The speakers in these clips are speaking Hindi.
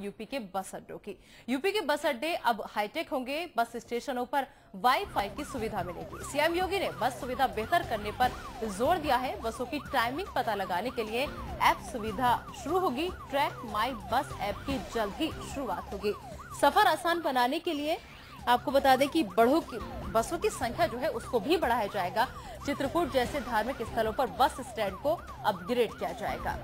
यूपी के बस अड्डों की। यूपी के बस अड्डे अब हाईटेक होंगे, बस स्टेशनों पर वाईफाई की सुविधा मिलेगी। सीएम योगी ने बस सुविधा बेहतर करने पर ज़ोर दिया है। बसों की टाइमिंग पता लगाने के लिए ऐप सुविधा शुरू होगी। ट्रैक माई बस ऐप की जल्द ही शुरुआत होगी। सफ़र आसान बनाने के लिए आपको बता दें कि बढ़ों की, बसों की संख्या जो है उसको भी बढ़ाया जाएगा। चित्रकूट जैसे धार्मिक स्थलों पर बस स्टैंड को अपग्रेड किया जाएगा।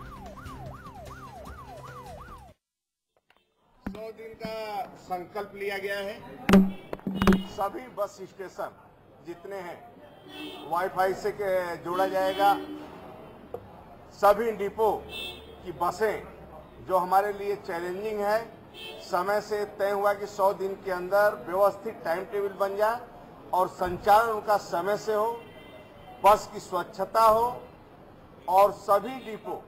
सौ दिन का संकल्प लिया गया है। सभी बस स्टेशन जितने हैं वाईफाई से जोड़ा जाएगा। सभी डिपो की बसें जो हमारे लिए चैलेंजिंग है, समय से तय हुआ कि 100 दिन के अंदर व्यवस्थित टाइम टेबल बन जाए और संचालन उनका समय से हो, बस की स्वच्छता हो और सभी डिपो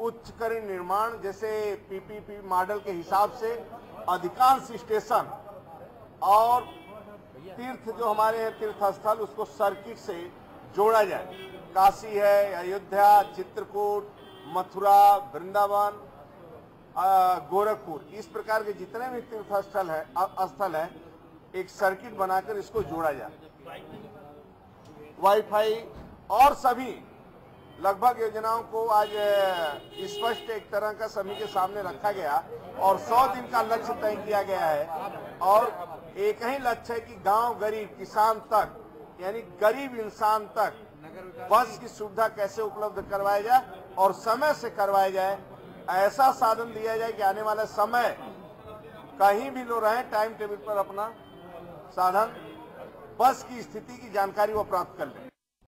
उच्च करी निर्माण जैसे पीपीपी मॉडल के हिसाब से अधिकांश स्टेशन और तीर्थ जो हमारे हैं तीर्थ स्थल उसको सर्किट से जोड़ा जाए। काशी है, अयोध्या, चित्रकूट, मथुरा, वृंदावन गोरखपुर, इस प्रकार के जितने भी तीर्थ स्थल है स्थल है, एक सर्किट बनाकर इसको जोड़ा जाए। वाईफाई और सभी लगभग योजनाओं को आज स्पष्ट एक तरह का सभी के सामने रखा गया और 100 दिन का लक्ष्य तय किया गया है। और एक ही लक्ष्य है कि गाँव गरीब, किसान तक, यानी गरीब इंसान तक बस की सुविधा कैसे उपलब्ध करवाया जाए और समय से करवाया जाए। ऐसा साधन दिया जाए कि आने वाला समय कहीं भी लोग रहे टाइम टेबल पर अपना साधन, बस की स्थिति की जानकारी वो प्राप्त कर लें।